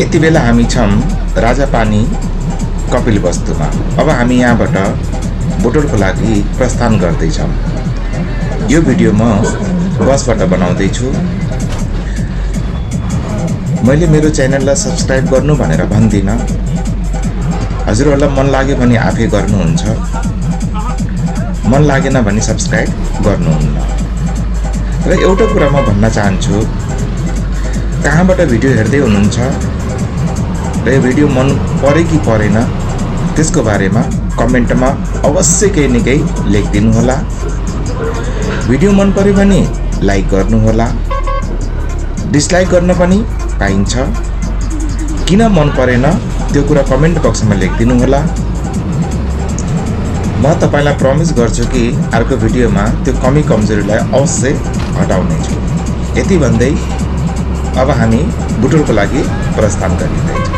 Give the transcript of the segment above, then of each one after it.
यति बेला हामी छौँ राजापानी कपिल वस्तुमा। अब हामी यहाँबाट बुटोलको लागि प्रस्थान गर्दैछौँ। यो भिडियो म बसबाट बनाउँदैछु। मैले मेरो च्यानललाई सब्सक्राइब गर्नु भनेर भन्दिनँ। हजुरहरूलाई मन लाग्यो भने आफै गर्नुहुन्छ। मन लागेन भने सब्सक्राइब गर्नुहुन्न। र एउटा कुरा म भन्न चाहन्छु। कहाँबाट भिडियो हेर्दै हुनुहुन्छ? र यो भिडियो मन पऱ्यो कि परेन त्यसको बारेमा कमेन्टमा अवश्य केही न केही लेखिदिनु होला भिडियो मन पऱ्यो भने लाइक गर्नुहोला। डिसलाइक गर्न पनि पाइन्छ। किन मन परेन त्यो कुरा कमेन्ट बक्समा लेखिदिनु होला म तपाईँलाई प्रमिस गर्छु कि अर्को भिडियोमा त्यो कमी कमजोरीलाई अवश्य हटाउनेछु। यति भन्दै अब हामी बुटोलको लागि प्रस्थान गरिँदैछौँ।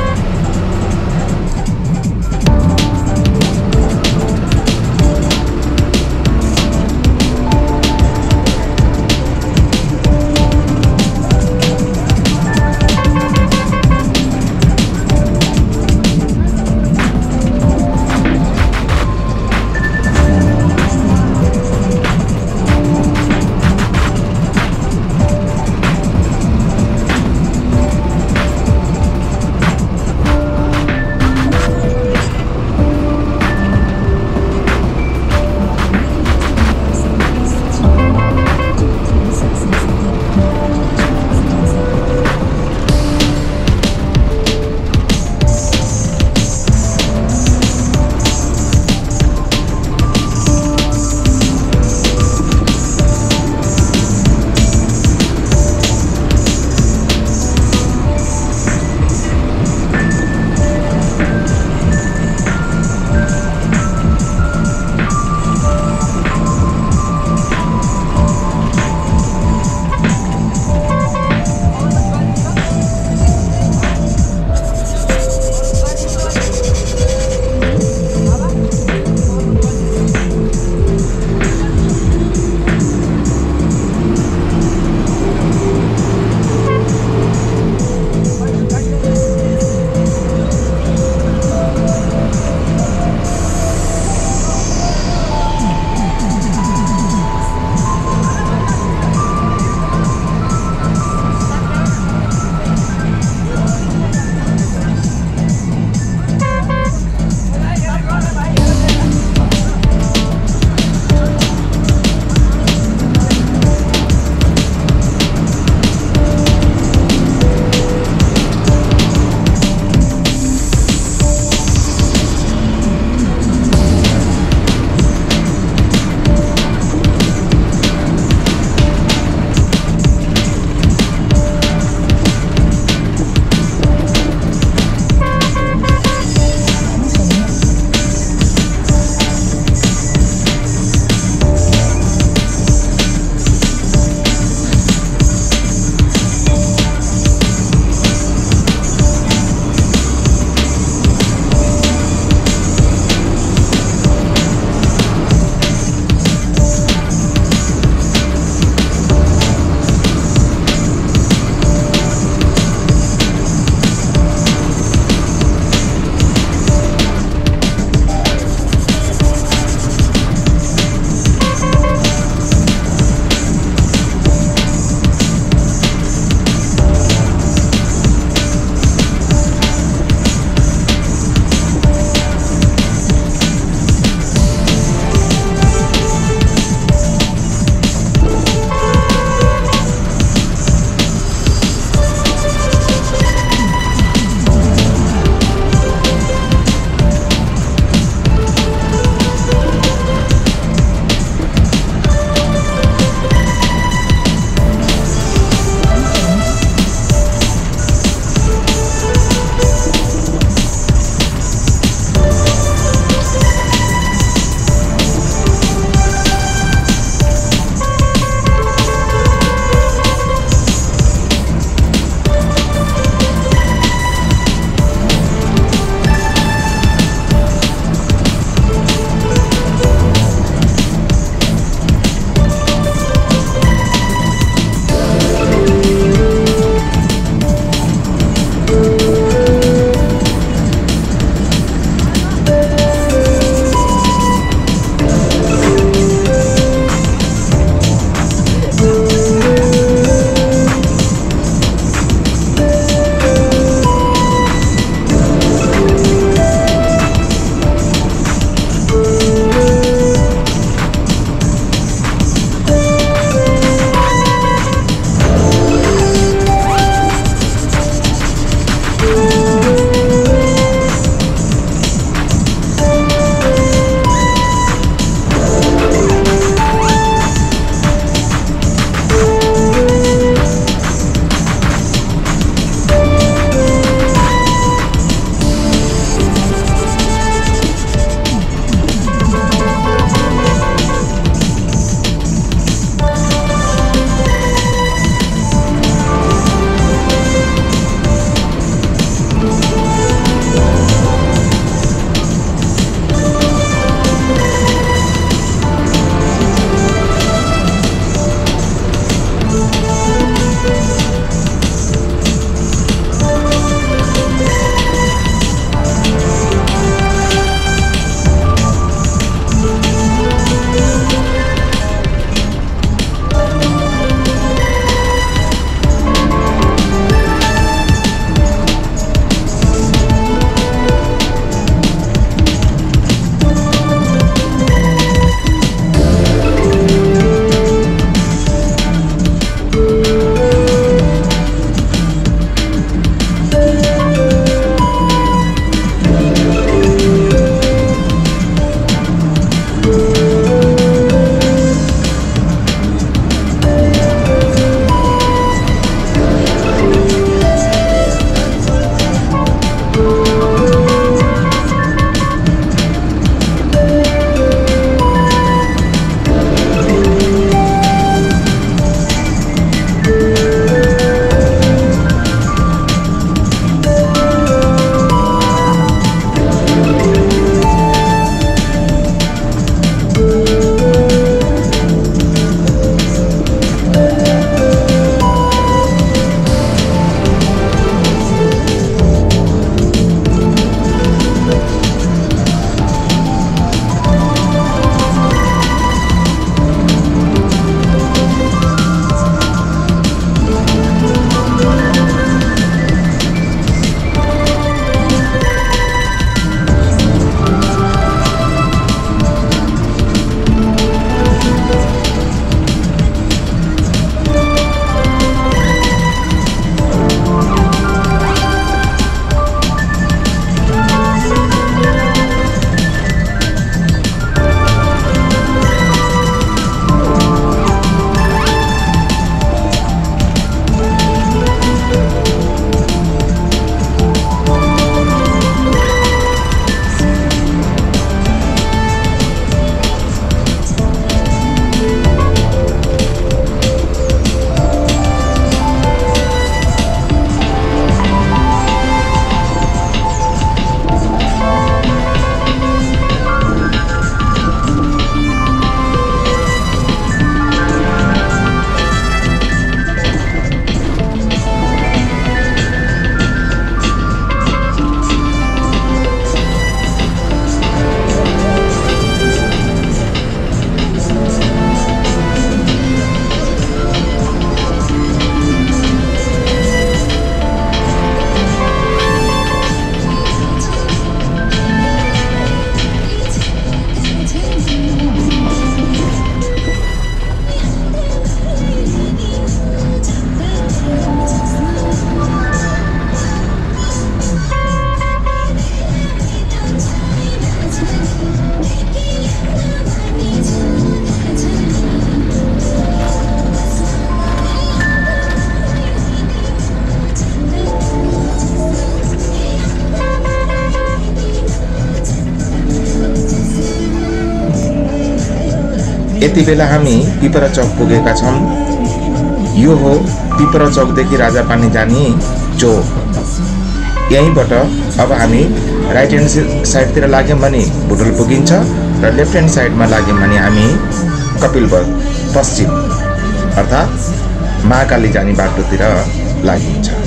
यति बेला हामी पिपरा चौक पुगेका छौँ। यो हो पिपरा चौकदेखि राजापानी जाने चौक यहीँबाट अब हामी राइट ह्यान्ड साइडतिर लाग्यौँ भने भुटुल पुगिन्छ र लेफ्ट ह्यान्ड साइडमा लाग्यौँ भने हामी कपिल पश्चिम अर्थात् महाकाली जाने बाटोतिर लागिन्छ।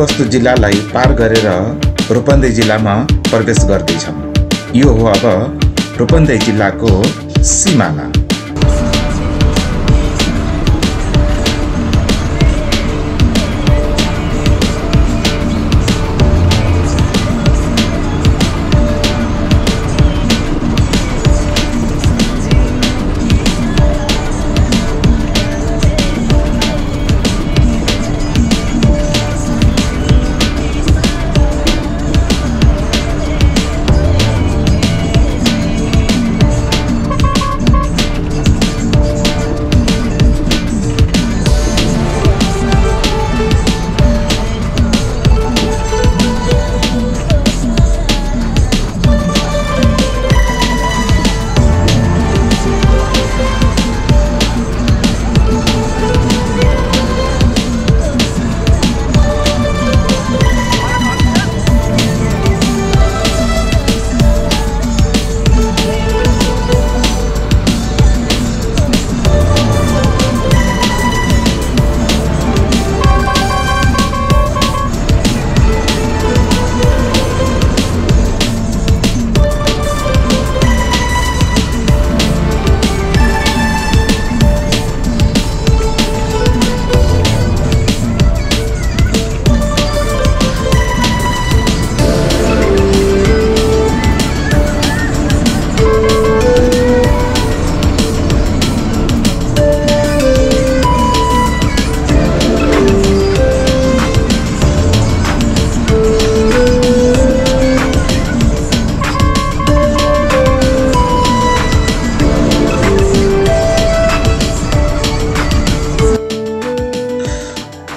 वस्तु जिल्लालाई पार गरेर रूपन्देही जिल्लामा प्रवेश गर्दैछौँ यो हो अब रूपन्देही जिल्लाको सिमाना।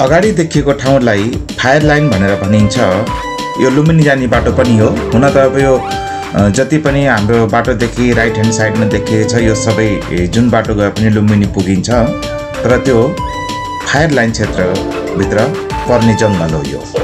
अगाडि देखिएको ठाउँलाई फायर लाइन भनेर भनिन्छ। यो लुम्बिनी जाने बाटो पनि हो। हुन त अब यो जति पनि हाम्रो बाटोदेखि राइट ह्यान्ड साइडमा देखिएको छ यो सबै जुन बाटो गए पनि लुम्बिनी पुगिन्छ। तर त्यो फायर लाइन क्षेत्रभित्र पर्ने जङ्गल हो यो।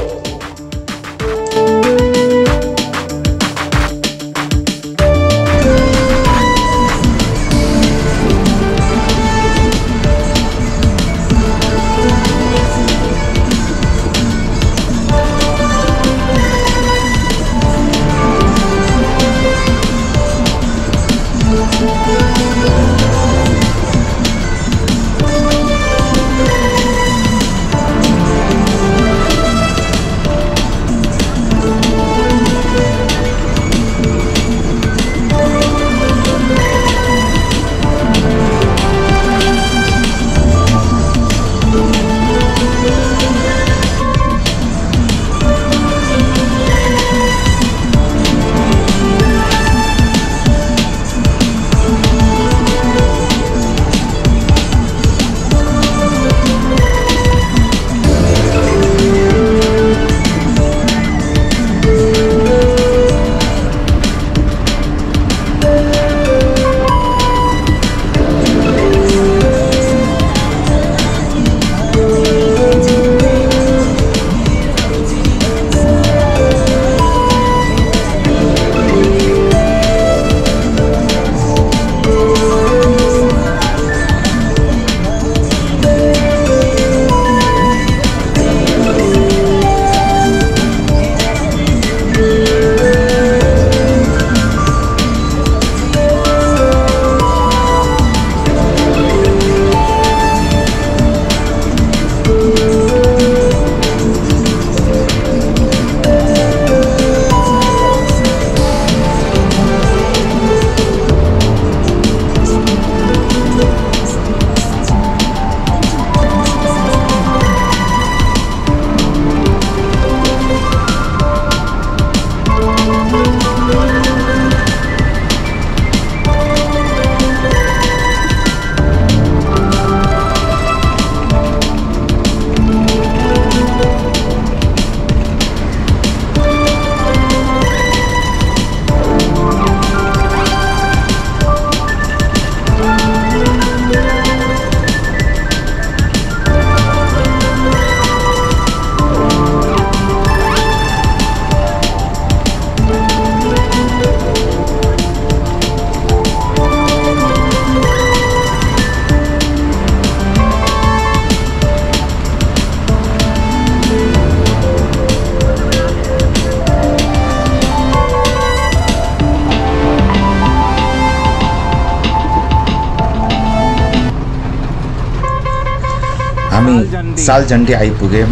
सालझन्डी आइपुग्यौँ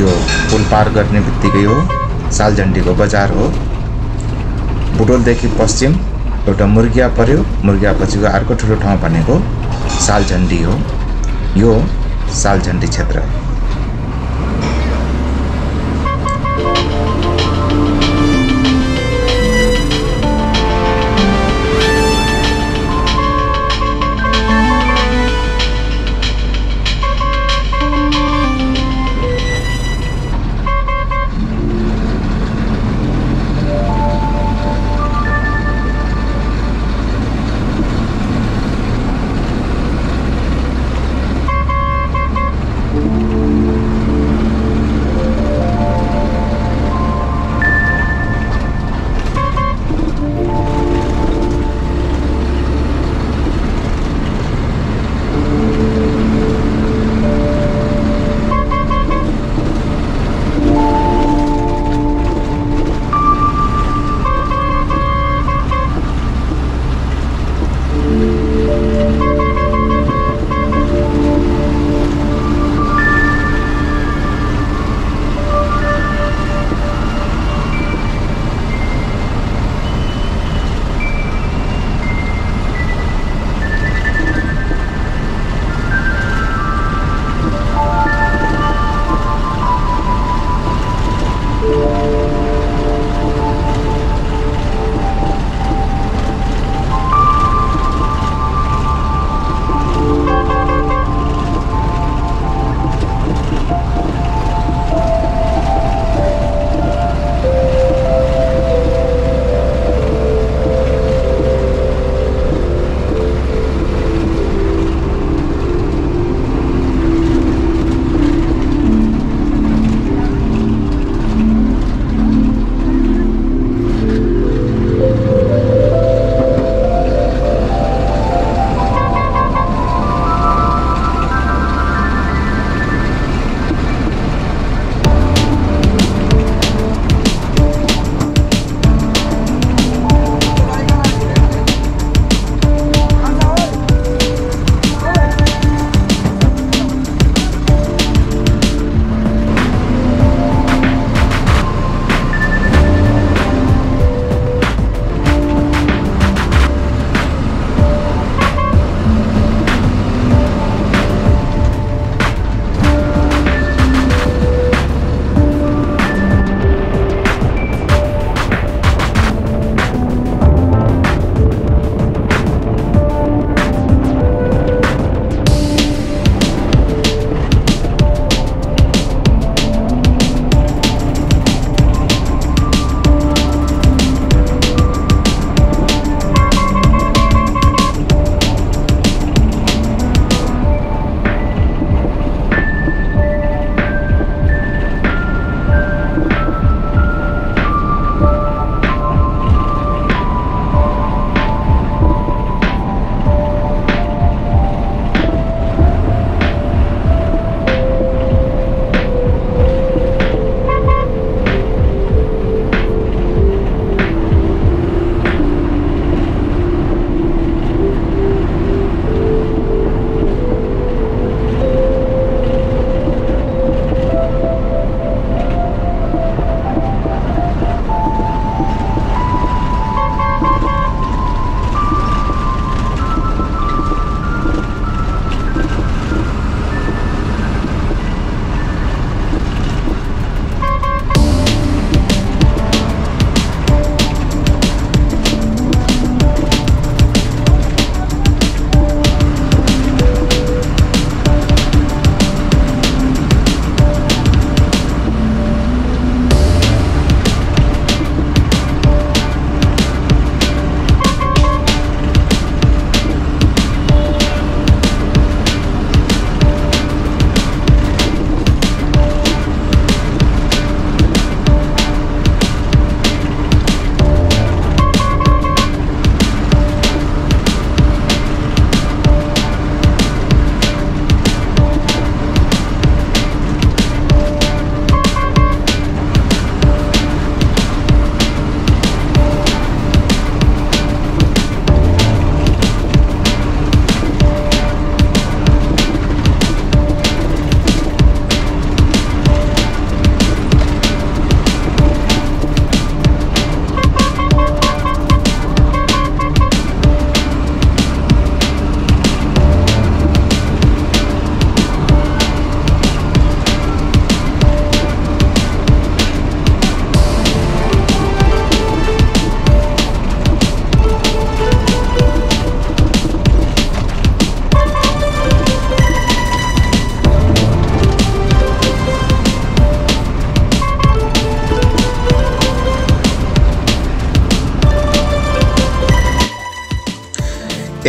यो पुल पार गर्ने बित्तिकै हो। सालझन्डीको बजार हो। बुटोलदेखि पश्चिम एउटा मुर्गिया पर्यो। मुर्गिया पछिको अर्को ठुलो ठाउँ भनेको सालझन्डी हो। यो सालझन्डी क्षेत्र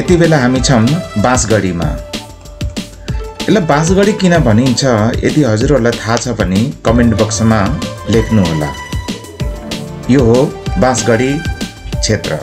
यति बेला हामी छौँ बाँसगढीमा। यसलाई बाँसगढी किन भनिन्छ यदि हजुरहरूलाई थाहा छ भने कमेन्ट बक्समा लेख्नुहोला। यो हो बाँसगढी क्षेत्र।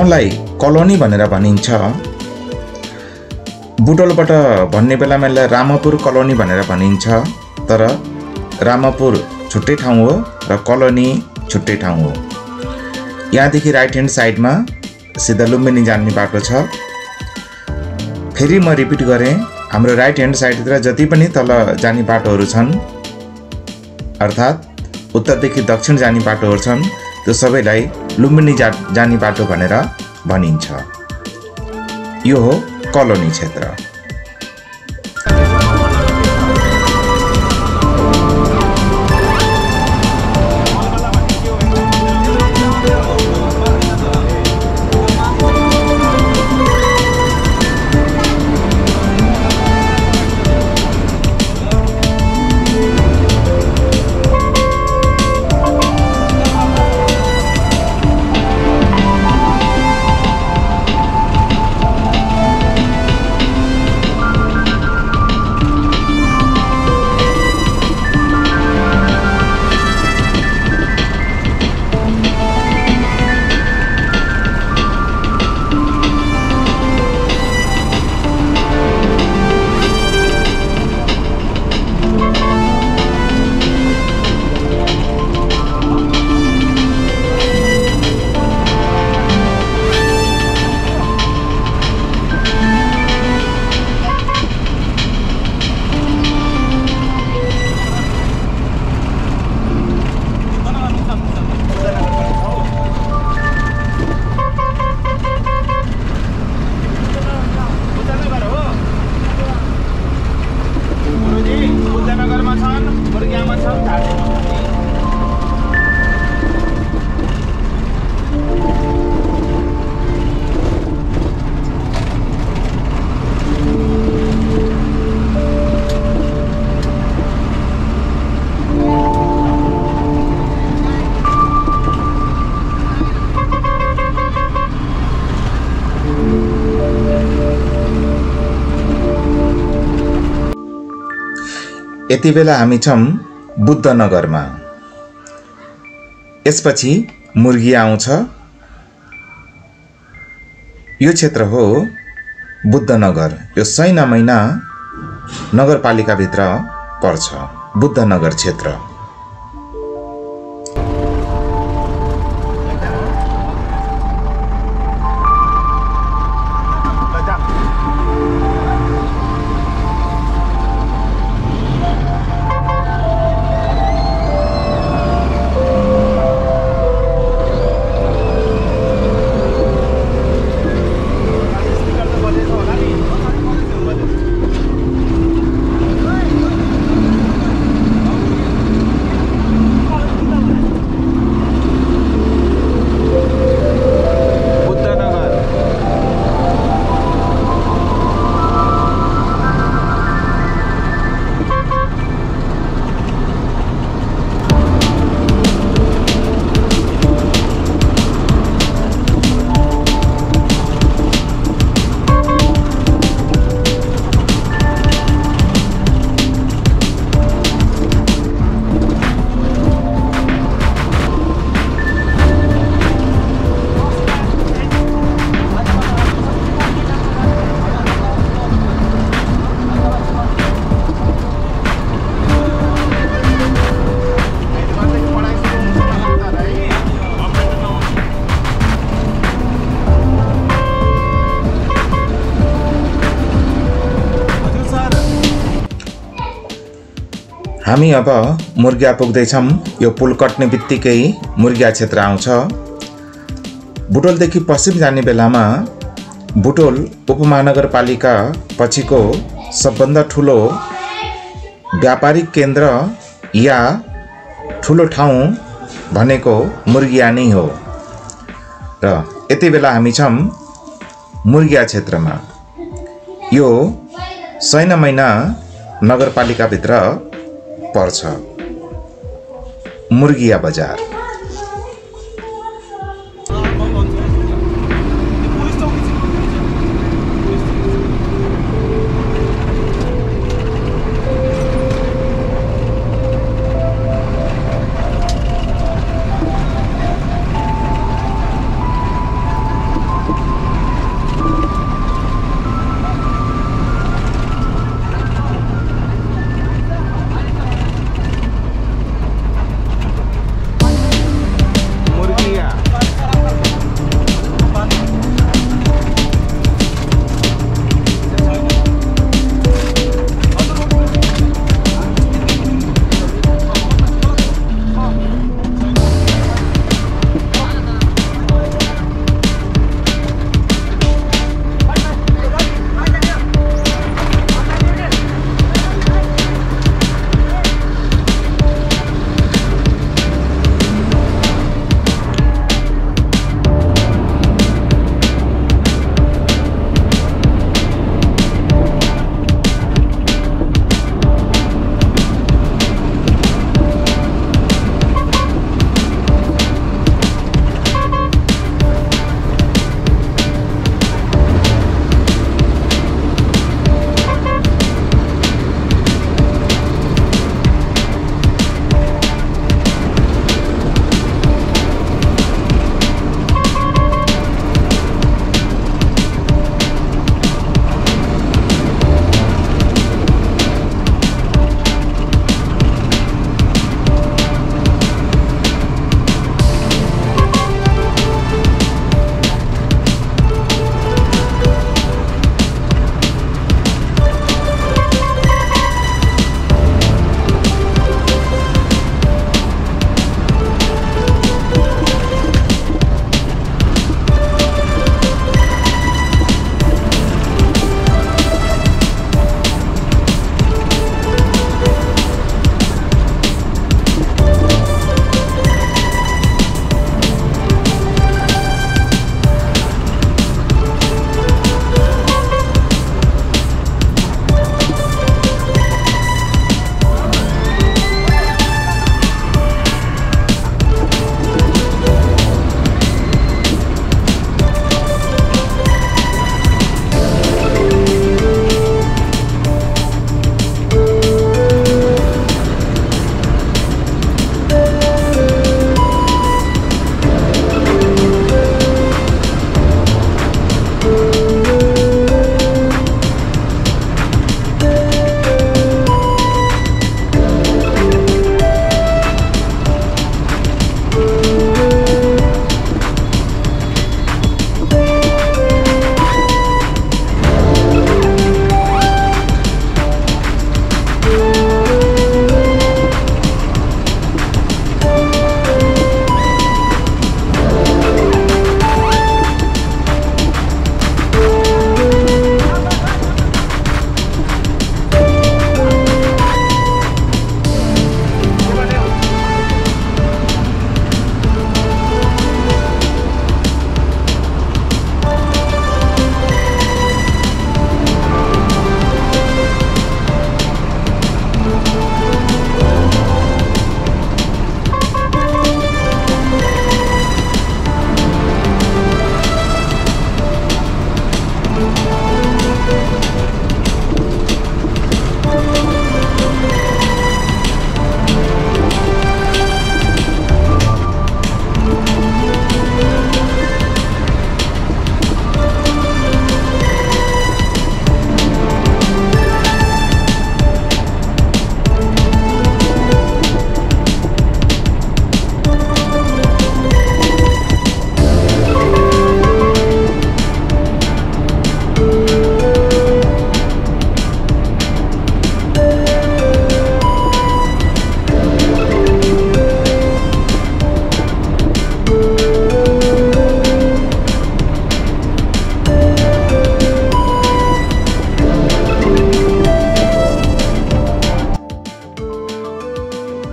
ठाउँलाई कलोनी भनेर भनिन्छ। बुटोलबाट भन्ने बेलामा यसलाई रामपुर कलोनी भनेर भनिन्छ तर रामपुर छुट्टै ठाउँ हो र कलोनी छुट्टै ठाउँ हो। यहाँदेखि राइट ह्यान्ड साइडमा सिधा लुम्बिनी जाने बाटो छ। फेरि म रिपिट गरेँ हाम्रो राइट ह्यान्ड साइडतिर जति पनि तल जाने बाटोहरू छन् अर्थात् उत्तरदेखि दक्षिण जाने बाटोहरू छन् त्यो सबैलाई लुम्बिनी जा जाने बाटो भनेर भनिन्छ। यो हो कलोनी क्षेत्र। यति बेला हामी छौँ बुद्धनगरमा। यसपछि मुर्गी आउँछ। यो क्षेत्र हो बुद्धनगर। यो सैना महिना नगरपालिकाभित्र पर्छ। बुद्धनगर क्षेत्र। हामी अब मुर्गिया पुग्दैछौँ। यो पुल कट्ने बित्तिकै मुर्गिया क्षेत्र आउँछ। बुटोलदेखि पश्चिम जाने बेलामा बुटोल उपमहानगरपालिका पछिको सबभन्दा ठुलो व्यापारिक केन्द्र या ठुलो ठाउँ भनेको मुर्गिया नै हो। र यति बेला हामी छौँ मुर्गिया क्षेत्रमा। यो सैना महिना नगरपालिकाभित्र पर्छ। मुर्गिया बजार।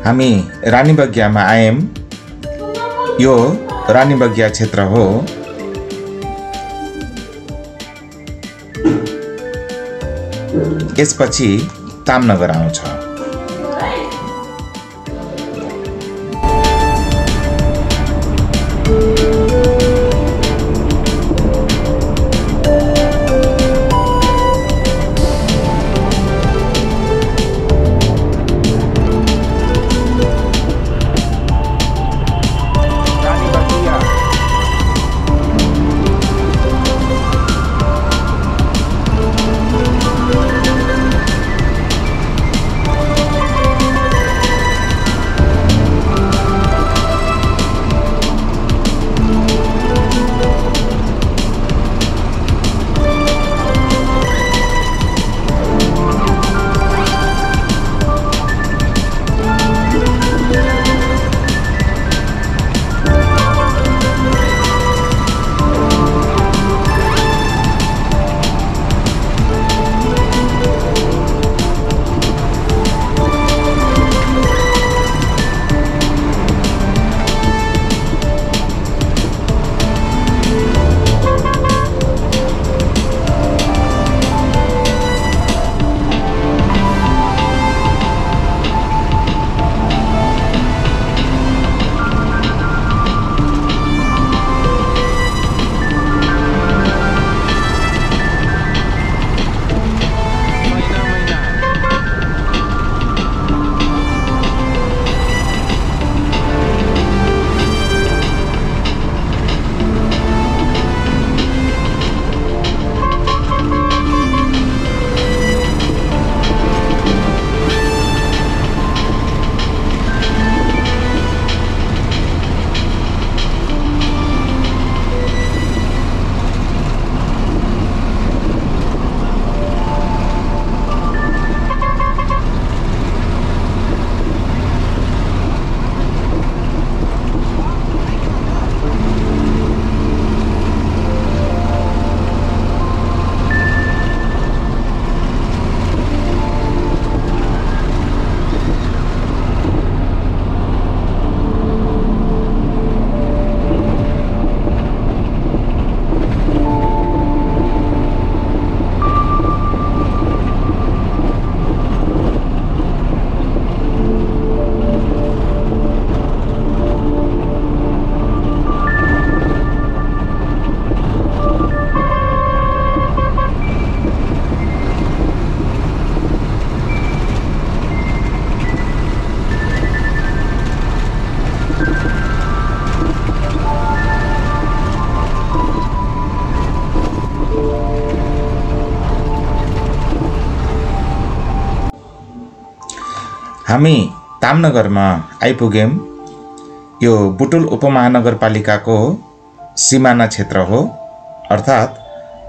हामी रानीबगियामा आयौँ। यो रानीबगिया क्षेत्र हो। यसपछि तामनगर आउँछ। हामी तामनगरमा आइपुग्यौँ यो बुटुल उपमहानगरपालिकाको सिमाना क्षेत्र हो। अर्थात्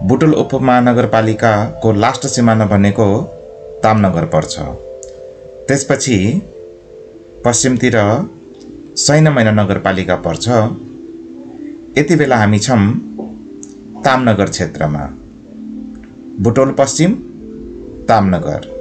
बुटुल उपमहानगरपालिकाको लास्ट सिमाना भनेको तामनगर पर्छ। त्यसपछि पश्चिमतिर मैना नगरपालिका पर्छ। यति बेला हामी छौँ तामनगर क्षेत्रमा। बुटोल पश्चिम तामनगर।